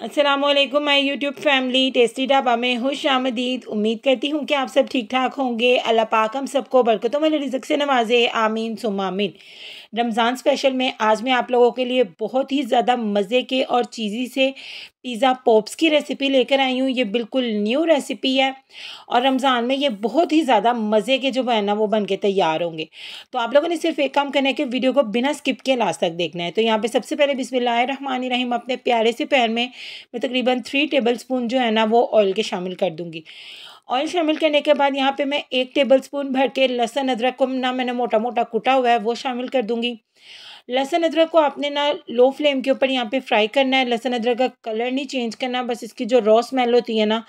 Aslam my YouTube family Tasty Dhaba में खुश आमदीद उम्मीद करती हूँ कि आप सब ठीक ठाक होंगे। अल्लाह पाक हम सबको बरकतों वाले रिजक से नवाजे। आमीन सुमामिन रमज़ान स्पेशल में आज मैं आप लोगों के लिए बहुत ही ज़्यादा मज़े के और चीज़ी से पिज़्ज़ा पॉप्स की रेसिपी लेकर आई हूँ। ये बिल्कुल न्यू रेसिपी है और रमज़ान में ये बहुत ही ज़्यादा मज़े के जो है ना वो बन के तैयार होंगे। तो आप लोगों ने सिर्फ़ एक काम करना है कि वीडियो को बिना स्किप के लास्ट तक देखना है। तो यहाँ पे सबसे पहले बिस्मिल्लाहिर्रहमानिर्रहीम रहीम अपने प्यारे से पैन में मैं तकरीबन थ्री टेबल स्पून जो है ना वो ऑयल के शामिल कर दूँगी। ऑयल शामिल करने के बाद यहाँ पे मैं एक टेबल स्पून भर के लहसन अदरक को ना मैंने मोटा मोटा कुटा हुआ है, वो शामिल कर दूँगी। लहसन अदरक को आपने ना लो फ्लेम के ऊपर यहाँ पे फ्राई करना है। लहसन अदरक का कलर नहीं चेंज करना, बस इसकी जो रॉ स्मेल होती है ना,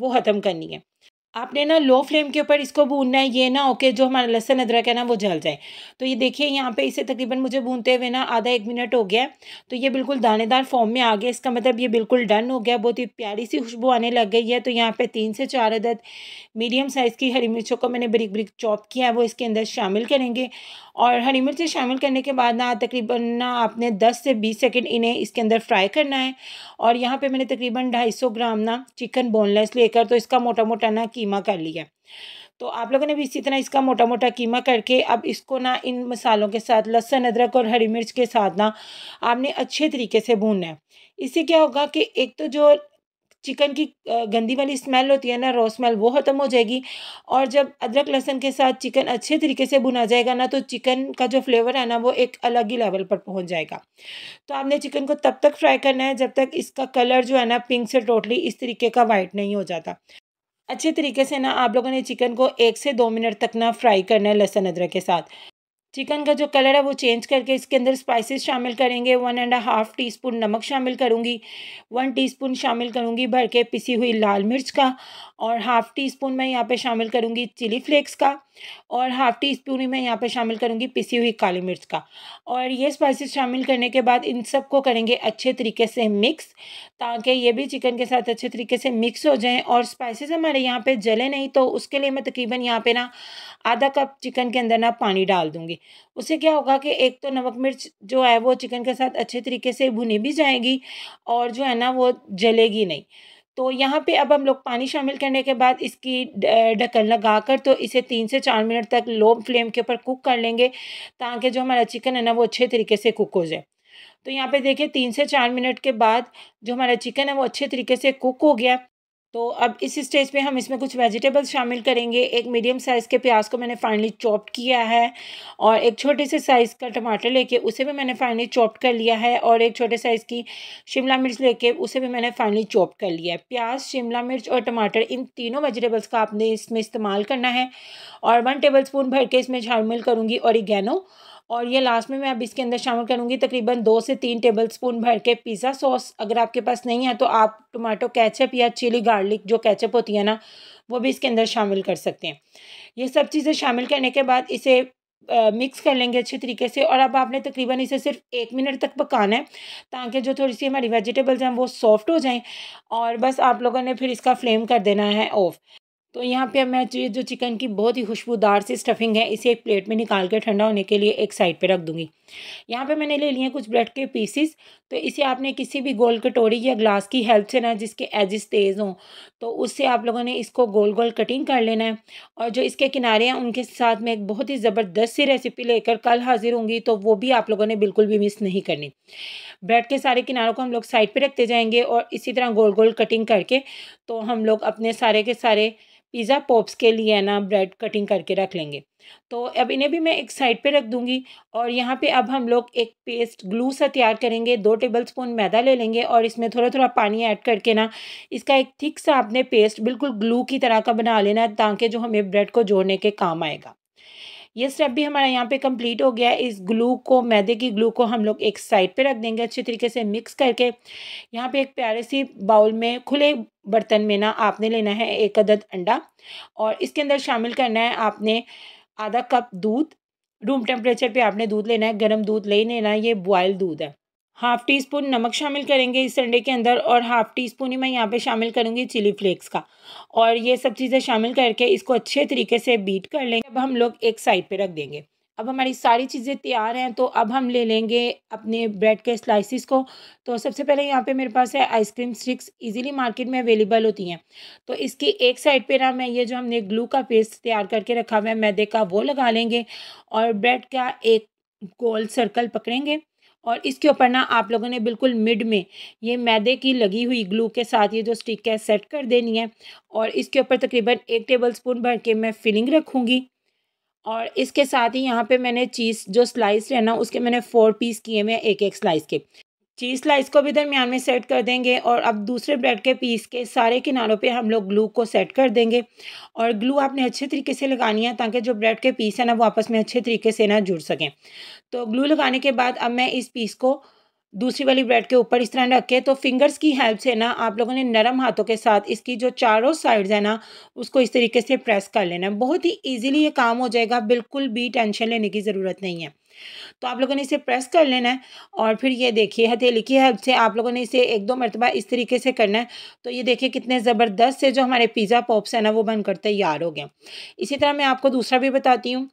वो ख़त्म करनी है। आपने ना लो फ्लेम के ऊपर इसको भूनना है, ये ना ओके जो हमारा लहसन, अदरक है ना, वो जल जाए। तो ये देखिए, यहाँ पे इसे तकरीबन मुझे भूनते हुए ना आधा एक मिनट हो गया तो ये बिल्कुल दानेदार फॉर्म में आ गया इसका मतलब ये बिल्कुल डन हो गया बहुत ही प्यारी सी खुशबू आने लग गई है। तो यहाँ पे तीन से चार अदद मीडियम साइज़ की हरी मिर्चों को मैंने ब्रिक ब्रिक चॉप किया है। वो इसके अंदर शामिल करेंगे। और हरी मिर्चें शामिल करने के बाद ना तकरीबन ना आपने 10 से बीस सेकेंड इन्हें इसके अंदर फ्राई करना है। और यहाँ पर मैंने तकरीबन 250 ग्राम ना चिकन बोनलेस लेकर तो इसका मोटा मोटा ना कीमा कर लिया। तो आप लोगों ने भी इसी तरह इसका मोटा मोटा कीमा करके अब इसको ना इन मसालों के साथ, लहसुन, अदरक और हरी मिर्च के साथ ना आपने अच्छे तरीके से भूनना है। इससे क्या होगा कि एक तो जो चिकन की गंदी वाली स्मेल होती है ना रॉ स्मेल वो ख़त्म हो जाएगी और जब अदरक, लहसुन के साथ चिकन अच्छे तरीके से भुना जाएगा ना तो चिकन का जो फ्लेवर है ना, वो एक अलग ही लेवल पर पहुँच जाएगा। तो आपने चिकन को तब तक फ्राई करना है जब तक इसका कलर जो है ना पिंक से टोटली इस तरीके का वाइट नहीं हो जाता। अच्छे तरीके से ना आप लोगों ने चिकन को एक से दो मिनट तक ना फ्राई करना है लहसुन अदरक के साथ। चिकन का जो कलर है वो चेंज करके इसके अंदर स्पाइसेस शामिल करेंगे। One and half teaspoon नमक शामिल करूँगी। वन टीस्पून शामिल करूँगी भर के पिसी हुई लाल मिर्च का और हाफ़ टी स्पून मैं यहाँ पे शामिल करूँगी चिली फ्लेक्स का और हाफ़ टी स्पून ही मैं यहाँ पे शामिल करूँगी पिसी हुई काली मिर्च का। और ये स्पाइसेस शामिल करने के बाद इन सबको करेंगे अच्छे तरीके से मिक्स ताकि ये भी चिकन के साथ अच्छे तरीके से मिक्स हो जाएँ और स्पाइसेस हमारे यहाँ पर जले नहीं तो उसके लिए मैं तकरीबन यहाँ पर ना आधा कप चिकन के अंदर ना पानी डाल दूँगी। उससे क्या होगा कि एक तो नमक मिर्च जो है वो चिकन के साथ अच्छे तरीके से भुनी भी जाएगी और जो है ना वो जलेगी नहीं। तो यहाँ पे अब हम लोग पानी शामिल करने के बाद इसकी ढक्कन लगा कर तो इसे तीन से चार मिनट तक लो फ्लेम के ऊपर कुक कर लेंगे ताकि जो हमारा चिकन है ना वो अच्छे तरीके से कुक हो जाए। तो यहाँ पे देखिए तीन से चार मिनट के बाद जो हमारा चिकन है वो अच्छे तरीके से कुक हो गया। तो अब इस स्टेज पे हम इसमें कुछ वेजिटेबल्स शामिल करेंगे। एक मीडियम साइज़ के प्याज को मैंने फाइनली चॉप्ड किया है और एक छोटे से साइज़ का टमाटर लेके उसे भी मैंने फाइनली चॉप्ड कर लिया है और एक छोटे साइज़ की शिमला मिर्च लेके उसे भी मैंने फाइनली चॉप कर लिया है। प्याज, शिमला मिर्च और टमाटर, इन तीनों वेजिटेबल्स का आपने इसमें इस्तेमाल करना है और वन टेबल स्पून भर के इसमें शामिल करूँगी और और ये लास्ट में मैं अब इसके अंदर शामिल करूँगी तकरीबन दो से तीन टेबल स्पून भर के पिज़्ज़ा सॉस अगर आपके पास नहीं है तो आप टमाटो कैचअप या चिली गार्लिक जो कैचअप होती है ना, वो भी इसके अंदर शामिल कर सकते हैं। ये सब चीज़ें शामिल करने के बाद इसे मिक्स कर लेंगे अच्छे तरीके से और अब आपने तकरीबन इसे सिर्फ़ एक मिनट तक पकाना है ताकि जो थोड़ी सी हमारी वेजिटेबल्स हैं वो सॉफ्ट हो जाएँ और बस आप लोगों ने फिर इसका फ्लेम कर देना है ऑफ़ तो यहाँ पे मैं जो जो चिकन की बहुत ही खुशबूदार सी स्टफिंग है, इसे एक प्लेट में निकाल के ठंडा होने के लिए एक साइड पे रख दूँगी। यहाँ पे मैंने ले लिए कुछ ब्रेड के पीसीस तो इसे आपने किसी भी गोल कटोरी या ग्लास की हेल्प से ना जिसके एजिस तेज़ हों तो उससे आप लोगों ने इसको गोल गोल कटिंग कर लेना है। और जो इसके किनारे हैं, उनके साथ में एक बहुत ही ज़बरदस्त सी रेसिपी लेकर कल हाजिर होंगी तो वो भी आप लोगों ने बिल्कुल भी मिस नहीं करनी। ब्रेड के सारे किनारों को हम लोग साइड पर रखते जाएँगे और इसी तरह गोल गोल कटिंग करके तो हम लोग अपने सारे के सारे पिज़्ज़ा पॉप्स के लिए ना, ब्रेड कटिंग करके रख लेंगे। तो अब इन्हें भी मैं एक साइड पे रख दूँगी और यहाँ पे अब हम लोग एक पेस्ट ग्लू सा तैयार करेंगे, दो टेबल स्पून मैदा ले लेंगे और इसमें थोड़ा थोड़ा पानी ऐड करके ना, इसका एक थिक सा आपने पेस्ट बिल्कुल ग्लू की तरह का बना लेना ताकि जो हमें ब्रेड को जोड़ने के काम आएगा। ये स्टेप भी हमारा यहाँ पे कंप्लीट हो गया इस ग्लू को, मैदे की ग्लू को हम लोग एक साइड पे रख देंगे अच्छे तरीके से मिक्स करके। यहाँ पे एक प्यारे सी बाउल में खुले बर्तन में ना आपने लेना है एक अदद अंडा और इसके अंदर शामिल करना है आपने आधा कप दूध। रूम टेम्परेचर पे आपने दूध लेना है, गर्म दूध ले लेना है, ये बॉयल दूध है। हाफ़ टी स्पून नमक शामिल करेंगे इस अंडे के अंदर और हाफ़ टी स्पून ही मैं यहाँ पे शामिल करूँगी चिली फ्लेक्स का। और ये सब चीज़ें शामिल करके इसको अच्छे तरीके से बीट कर लेंगे। अब हम लोग एक साइड पे रख देंगे। अब हमारी सारी चीज़ें तैयार हैं तो अब हम ले लेंगे अपने ब्रेड के स्लाइसिस को। तो सबसे पहले यहाँ पे मेरे पास है ice cream sticks, easily market में अवेलेबल होती हैं। तो इसकी एक साइड पे ना मैं ये जो हमने ग्लू का पेस्ट तैयार करके रखा हुआ है, मैदे का वो लगा लेंगे और ब्रेड का एक गोल सर्कल पकड़ेंगे। और इसके ऊपर ना आप लोगों ने बिल्कुल मिड में ये मैदे की लगी हुई ग्लू के साथ ये जो स्टिक है सेट कर देनी है। और इसके ऊपर तकरीबन एक टेबल स्पून भर के मैं फिलिंग रखूँगी। और इसके साथ ही यहाँ पे मैंने चीज़ जो स्लाइस है ना, उसके मैंने फोर पीस किए हुए हैं एक एक स्लाइस के। चीज़ स्लाइस को भी दरमियान में सेट कर देंगे और अब दूसरे ब्रेड के पीस के सारे किनारों पे हम लोग ग्लू को सेट कर देंगे। और ग्लू आपने अच्छे तरीके से लगानी है ताकि जो ब्रेड के पीस है ना वो आपस में अच्छे तरीके से ना जुड़ सकें। तो ग्लू लगाने के बाद अब मैं इस पीस को दूसरी वाली ब्रेड के ऊपर इस तरह रख के तो फिंगर्स की हेल्प से ना आप लोगों ने नरम हाथों के साथ इसकी जो चारों साइड्स है ना उसको इस तरीके से प्रेस कर लेना। बहुत ही इजीली ये काम हो जाएगा, बिल्कुल भी टेंशन लेने की ज़रूरत नहीं है। तो आप लोगों ने इसे प्रेस कर लेना है और फिर ये देखिए, हथेली की हेल्प से आप लोगों ने इसे एक दो मरतबा इस तरीके से करना है। तो ये देखिए कितने ज़बरदस्त से जो हमारे पिज़्ज़ा पॉप्स है ना, वो बनकर तैयार हो गए। इसी तरह मैं आपको दूसरा भी बताती हूँ।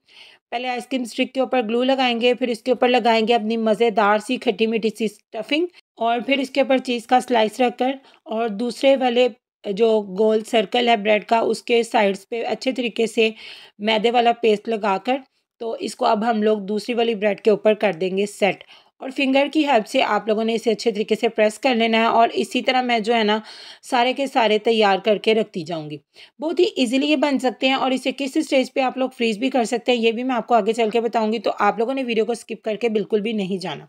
पहले आइसक्रीम स्टिक के ऊपर ग्लू लगाएँगे, फिर इसके ऊपर लगाएँगे अपनी मज़ेदार सी खट्टी मीठी सी स्टफिंग और फिर इसके ऊपर चीज़ का स्लाइस रखकर और दूसरे वाले जो गोल सर्कल है ब्रेड का, उसके साइड्स पे अच्छे तरीके से मैदे वाला पेस्ट लगाकर तो इसको अब हम लोग दूसरी वाली ब्रेड के ऊपर कर देंगे सेट। और फिंगर की हेल्प से आप लोगों ने इसे अच्छे तरीके से प्रेस कर लेना है और इसी तरह मैं जो है ना सारे के सारे तैयार करके रखती जाऊँगी। बहुत ही इजीली ये बन सकते हैं और इसे किस स्टेज पे आप लोग फ्रीज भी कर सकते हैं, ये भी मैं आपको आगे चल के बताऊँगी तो आप लोगों ने वीडियो को स्किप करके बिल्कुल भी नहीं जाना।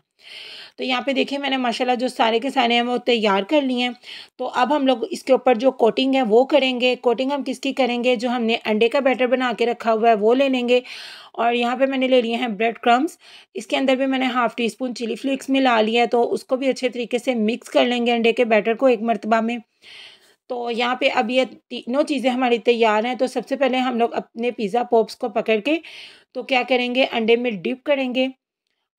तो यहाँ पे देखिए मैंने माशाल्लाह जो सारे के सारे हैं वो तैयार कर लिए हैं। तो अब हम लोग इसके ऊपर जो कोटिंग है वो करेंगे। कोटिंग हम किसकी करेंगे? जो हमने अंडे का बैटर बना के रखा हुआ है वो ले लेंगे। और यहाँ पे मैंने ले लिए हैं ब्रेड क्रम्स इसके अंदर भी मैंने half teaspoon chilli flakes मिला लिया है तो उसको भी अच्छे तरीके से मिक्स कर लेंगे अंडे के बैटर को एक मरतबा में। तो यहाँ पे अब ये तीनों चीज़ें हमारी तैयार हैं तो सबसे पहले हम लोग अपने पिज़्ज़ा पॉप्स को पकड़ के तो क्या करेंगे, अंडे में डिप करेंगे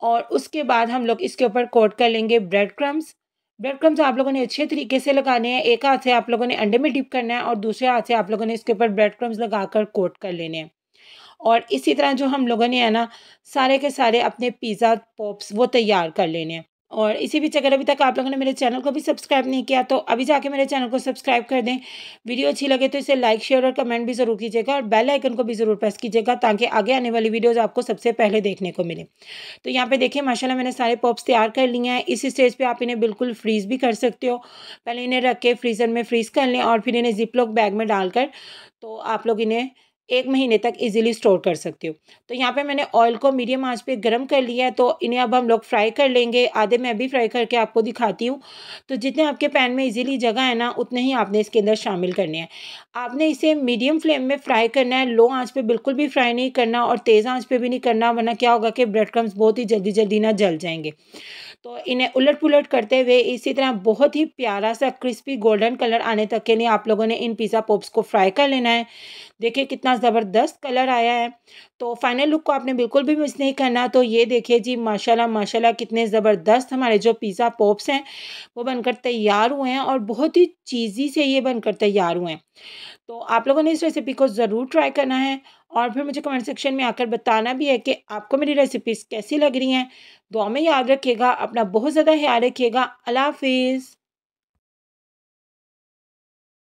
और उसके बाद हम लोग इसके ऊपर कोट कर लेंगे ब्रेड क्रम्स ब्रेड क्रम्स आप लोगों ने अच्छे तरीके से लगाने हैं, एक हाथ से आप लोगों ने अंडे में डिप करना है और दूसरे हाथ से आप लोगों ने इसके ऊपर ब्रेड क्रम्स लगाकर कोट कर लेने हैं। और इसी तरह जो हम लोगों ने, है ना, सारे के सारे अपने पिज़्ज़ा पॉप्स वो तैयार कर लेने हैं। और इसी बीच अगर अभी तक आप लोगों ने मेरे चैनल को भी सब्सक्राइब नहीं किया तो अभी जाके मेरे चैनल को सब्सक्राइब कर दें। वीडियो अच्छी लगे तो इसे लाइक, शेयर और कमेंट भी ज़रूर कीजिएगा और बेल आइकन को भी ज़रूर प्रेस कीजिएगा ताकि आगे आने वाली वीडियोज़ आपको सबसे पहले देखने को मिले। तो यहाँ पर देखिए माशाला मैंने सारे पॉप्स तैयार कर लिए हैं। इस स्टेज पर आप इन्हें बिल्कुल फ्रीज़ भी कर सकते हो। पहले इन्हें रख के फ्रीज़र में फ्रीज़ कर लें और फिर इन्हें जिप लॉक बैग में डालकर तो आप लोग इन्हें एक महीने तक इजीली स्टोर कर सकते हो। तो यहाँ पे मैंने ऑयल को मीडियम आँच पे गर्म कर लिया है तो इन्हें अब हम लोग फ्राई कर लेंगे। आधे मैं भी फ्राई करके आपको दिखाती हूँ। तो जितने आपके पैन में इजीली जगह है ना, उतने ही आपने इसके अंदर शामिल करने हैं। आपने इसे मीडियम फ्लेम में फ्राई करना है लो आँच पर बिल्कुल भी फ्राई नहीं करना और तेज़ आँच पर भी नहीं करना, वरना क्या होगा कि ब्रेड क्रम्स बहुत ही जल्दी जल्दी ना जल जाएँगे। तो इन्हें उलट पुलट करते हुए इसी तरह बहुत ही प्यारा सा क्रिस्पी गोल्डन कलर आने तक के लिए आप लोगों ने इन पिज़्ज़ा पॉप्स को फ्राई कर लेना है। देखिए कितना ज़बरदस्त कलर आया है। तो फाइनल लुक को आपने बिल्कुल भी मिस नहीं करना। तो ये देखिए जी, माशाल्लाह माशाल्लाह, कितने ज़बरदस्त हमारे जो पिज़्ज़ा पॉप्स हैं, वो बनकर तैयार हुए हैं और बहुत ही चीज़ी से ये बनकर तैयार हुए हैं। तो आप लोगों ने इस रेसिपी को ज़रूर ट्राई करना है और फिर मुझे कमेंट सेक्शन में आकर बताना भी है कि आपको मेरी रेसिपीज़ कैसी लग रही हैं। दुआ में याद रखिएगा, अपना बहुत ज़्यादा ख्याल रखिएगा। अल्लाह हाफिज़।